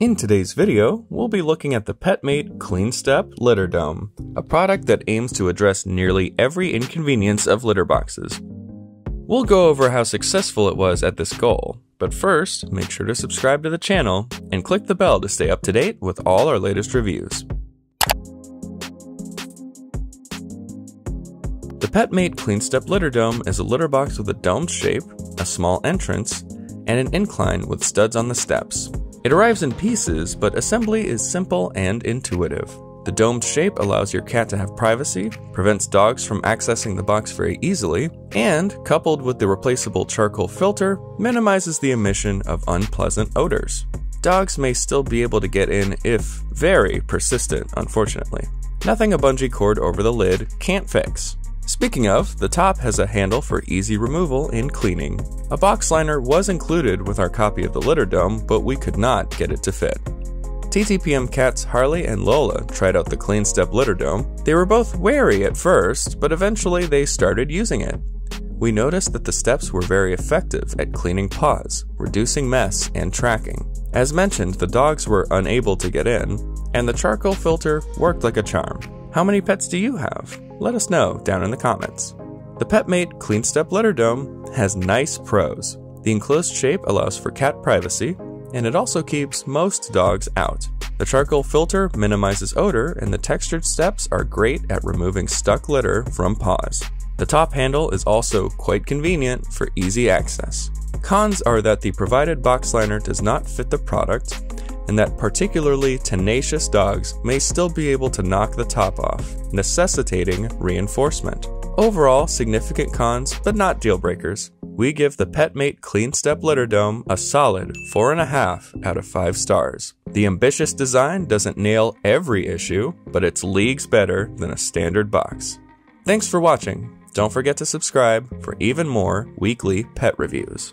In today's video, we'll be looking at the PetMate CleanStep Litter Dome, a product that aims to address nearly every inconvenience of litter boxes. We'll go over how successful it was at this goal, but first, make sure to subscribe to the channel and click the bell to stay up to date with all our latest reviews. The PetMate CleanStep Litter Dome is a litter box with a domed shape, a small entrance, and an incline with studs on the steps. It arrives in pieces, but assembly is simple and intuitive. The domed shape allows your cat to have privacy, prevents dogs from accessing the box very easily, and, coupled with the replaceable charcoal filter, minimizes the emission of unpleasant odors. Dogs may still be able to get in if very persistent, unfortunately. Nothing a bungee cord over the lid can't fix. Speaking of, the top has a handle for easy removal and cleaning. A box liner was included with our copy of the litter dome, but we could not get it to fit. TTPM cats Harley and Lola tried out the CleanStep litter dome. They were both wary at first, but eventually they started using it. We noticed that the steps were very effective at cleaning paws, reducing mess, and tracking. As mentioned, the dogs were unable to get in, and the charcoal filter worked like a charm. How many pets do you have? Let us know down in the comments. The PetMate CleanStep Litter Dome has nice pros. The enclosed shape allows for cat privacy, and it also keeps most dogs out. The charcoal filter minimizes odor, and the textured steps are great at removing stuck litter from paws. The top handle is also quite convenient for easy access. Cons are that the provided box liner does not fit the product, and that particularly tenacious dogs may still be able to knock the top off, necessitating reinforcement. Overall, significant cons, but not deal breakers. We give the PetMate Clean Step Litter Dome a solid 4.5 out of 5 stars. The ambitious design doesn't nail every issue, but it's leagues better than a standard box. Thanks for watching. Don't forget to subscribe for even more weekly pet reviews.